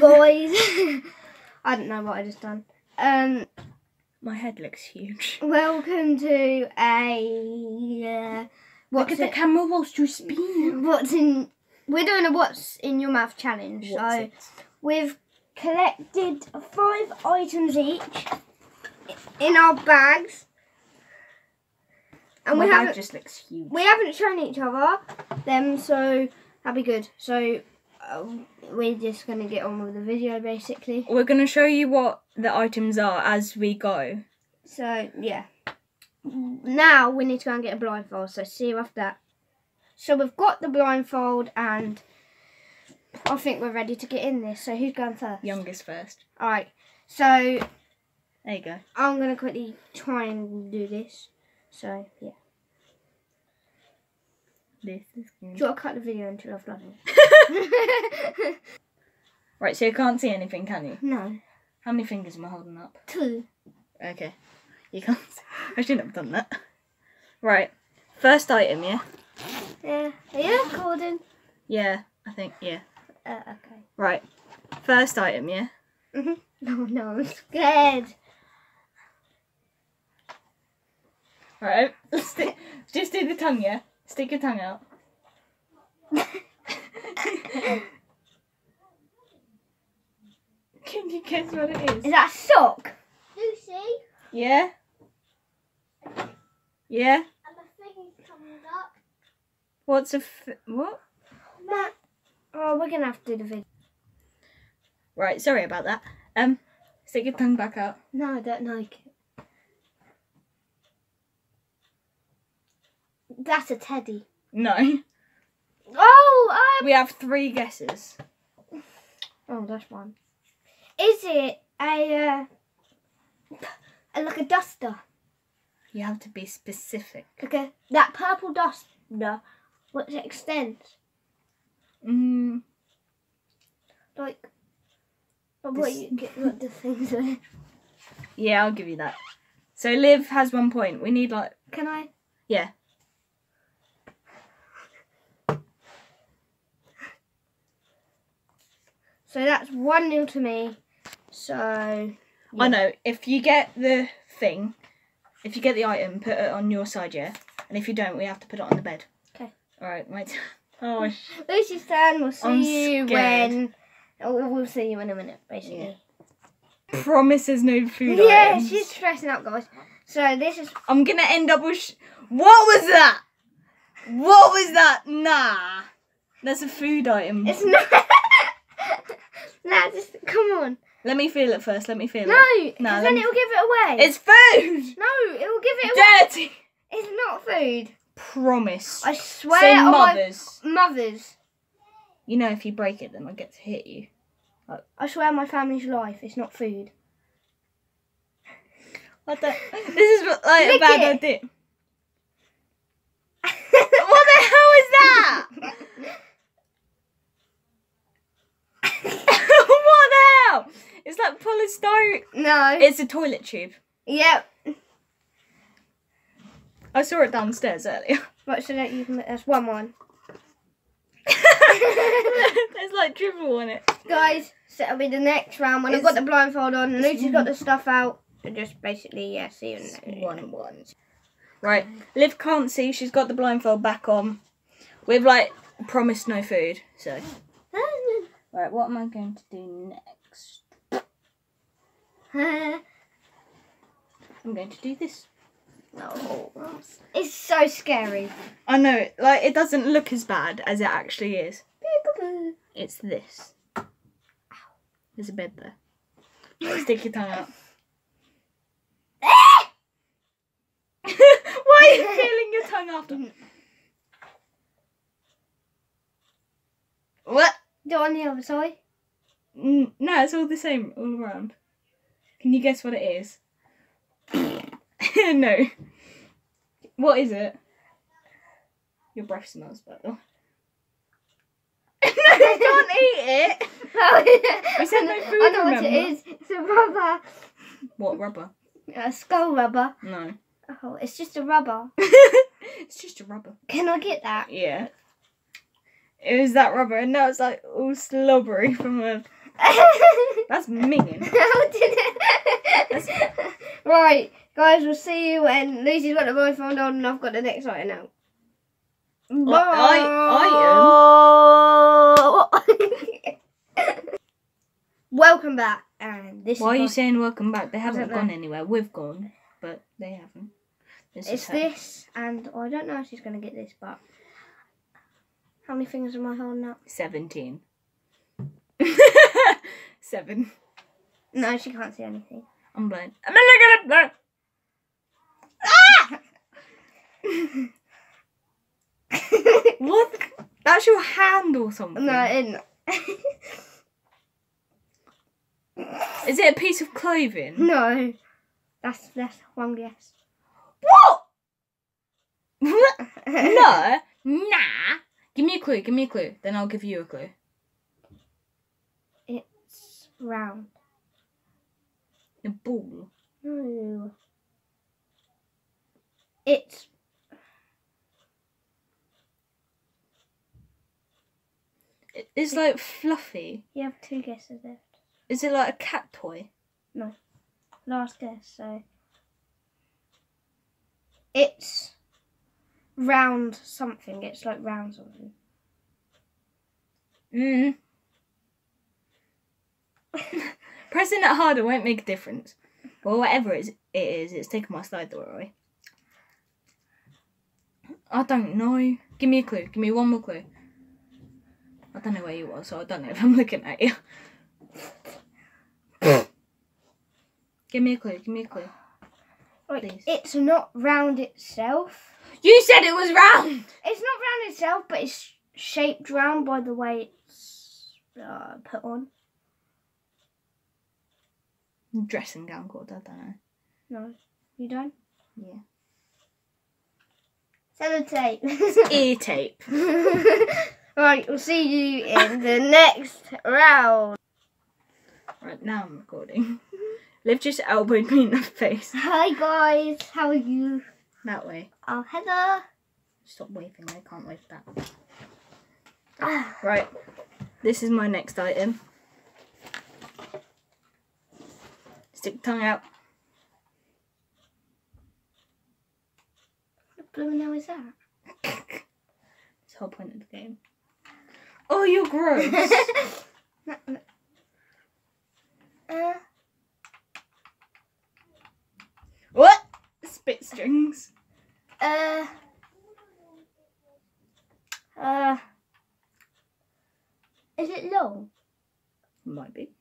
guys. I don't know what I just done. Um, My head looks huge. welcome to a uh, Look what's at the camera whilst you speak. What's in? We're doing a what's in your mouth challenge. so we've collected five items each in our bags, and My we haven't just looks huge. we haven't shown each other them, so that'd be good. So Uh, we're just gonna get on with the video, basically. We're gonna show you what the items are as we go. So yeah. Now we need to go and get a blindfold. So see you after that. So we've got the blindfold, and I think we're ready to get in this. So who's going first? Youngest first. All right. So There you go. I'm gonna quickly try and do this. So yeah. This is Do good. you want to cut the video until I've done it? Right, so you can't see anything, can you? no. How many fingers am I holding up? Two. Okay. You can't. See. I shouldn't have done that. Right. First item, yeah? Yeah. Are you recording? Yeah, I think, yeah. Uh, okay. Right. First item, yeah? Mhm. No, no, I'm scared. Right. Stick, just do the tongue, yeah? Stick your tongue out. Can you guess what it is? Is that a sock? Lucy, Yeah? Yeah? and the thing is coming up. What's a f- what? Matt. Oh, we're gonna have to do the video. Right, sorry about that. Um, stick your tongue back out. No, I don't like it. That's a teddy. No. Um, We have three guesses. oh, that's one. Is it a, uh, a like a duster? You have to be specific. Okay, that purple duster. What's it extend? Mm, Like, what This- you get? What the things are? yeah, I'll give you that. So Liv has one point. We need like Can I? Yeah. So that's one nil to me. So I know if you get the thing, if you get the item, put it on your side, yeah. And if you don't, we have to put it on the bed. Okay. All right, my turn. Oh, Lucy's turn. We'll see I'm you scared. when. oh, We'll see you in a minute, basically. promises no food Yeah, items. she's stressing out, guys. So this is I'm gonna end up with. Sh- what was that? What was that? Nah, that's a food item. it's not. nah, just come on. Let me feel it first. Let me feel No, it. No, No, then it'll give it away. It's food. no, it will give it away. Dirty. It's not food. Promise. I swear Say mothers. mother's. You know, if you break it, then I get to hit you. I swear my family's life, it's not food. What the? This is like a bad it. idea. What the hell is that? what the hell? It's like polystyrene. No. It's a toilet tube. yep. I saw it downstairs earlier. Right, so that you can. That's one one. There's like dribble on it. Guys, so it'll be the next round when I've got the blindfold on and Lucy's got the stuff out. So just basically, yeah, see you one and one. Right. Liv can't see. She's got the blindfold back on. We've like promised no food. So. Right. What am I going to do next? I'm going to do this. no. It's so scary. I know. Like it doesn't look as bad as it actually is. It's this. There's a bed there. Stick your tongue out. Why are you feeling your tongue after? What? Do it on the other side. Mm, no, it's all the same all around. Can you guess what it is? no. What is it? Your breath smells though. no, you can't eat it. We said no food, I know what it is. It's a rubber. What rubber? A skull rubber. No. Oh, it's just a rubber. it's just a rubber. Can I get that? Yeah. It was that rubber, and now it's like all slobbery from a That's minging. How did it? right, guys, we'll see you when Lucy's got the blindfold on and I've got the next item out. I- Welcome back, and this Why are you saying welcome back? They haven't don't know. gone anywhere. We've gone, but they haven't. This It's is this, and I don't know if she's going to get this, but how many fingers am I holding up? 17. Seven. No, she can't see anything. I'm blind. I'm looking at ah! What? That's your hand or something. no, it. Is it a piece of clothing? no, that's that's one guess. What? no. Nah. Give me a clue. Give me a clue. Then I'll give you a clue. Round. A ball. No. It's It's like fluffy. you have two guesses left. Is it like a cat toy? No. Last guess, so it's round something. It's like round something. Mm. Pressing it harder won't make a difference. Well, whatever it is, it is it's taking my slide door away. I don't know. Give me a clue. Give me one more clue. I don't know where you are, so I don't know if I'm looking at you. give me a clue. Give me a clue. Please. it's not round itself. You said it was round. It's not round itself, but it's shaped round by the way it's uh, put on. Dressing gown called, I don't know. No, you don't. Yeah. Sellotape. Ear tape. right, we'll see you in the next round. Right now I'm recording. Liv just elbowed me in the face. Hi guys, how are you? That way. Oh, Heather. Stop waving. I can't wave that. Ah, Right. This is my next item. Stick tongue out. what the blue now is that? It's the whole point of the game. Oh, you're gross. No, no. Uh, what? Spit strings. uh, uh, is it long? Might be.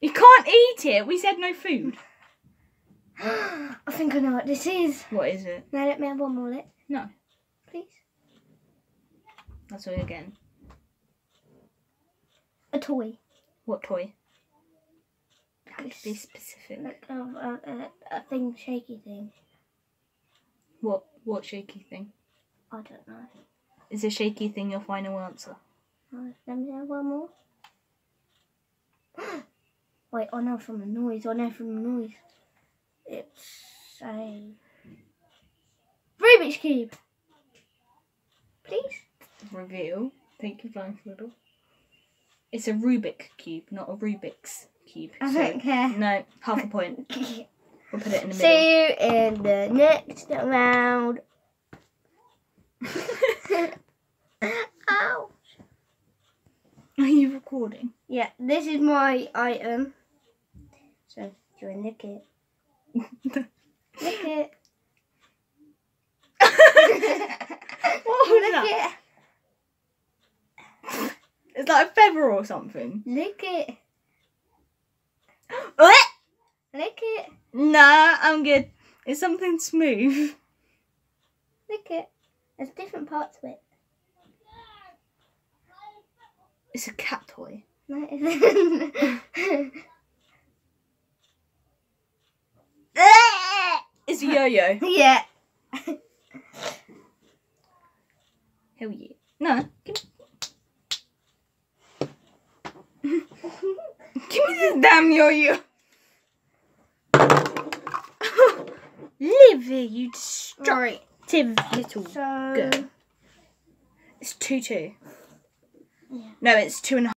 You can't eat it. We said no food. I think I know what this is. What is it? Now let me have one more lick. No. Please. That's all again. A toy. What toy? This- Be specific. Like a, a, thing, shaky thing. What what shaky thing? I don't know. Is a shaky thing your final answer? Uh, Let me have one more. Wait, oh I know from the noise. Oh I know from the noise. It's a Rubik's cube. Please. Reveal. Take your blindfold off. It's a Rubik cube, not a Rubik's cube. I So- don't care. no, half a point. We'll put it in the middle. See you in the next round. Ow. Are you recording? Yeah, this is my item. So, do you want to lick it? Lick it. what lick that? It's like a feather or something. it. Lick it. Lick it. Nah, I'm good. It's something smooth. Lick it. There's different parts of it. It's a cat toy. No, it isn't. It's a yo-yo. yeah. Hell yeah. No. Give me, give me this damn yo-yo. Livy, you Right. destructive little. So. Good. It's two two. Yeah. No, it's two and a half.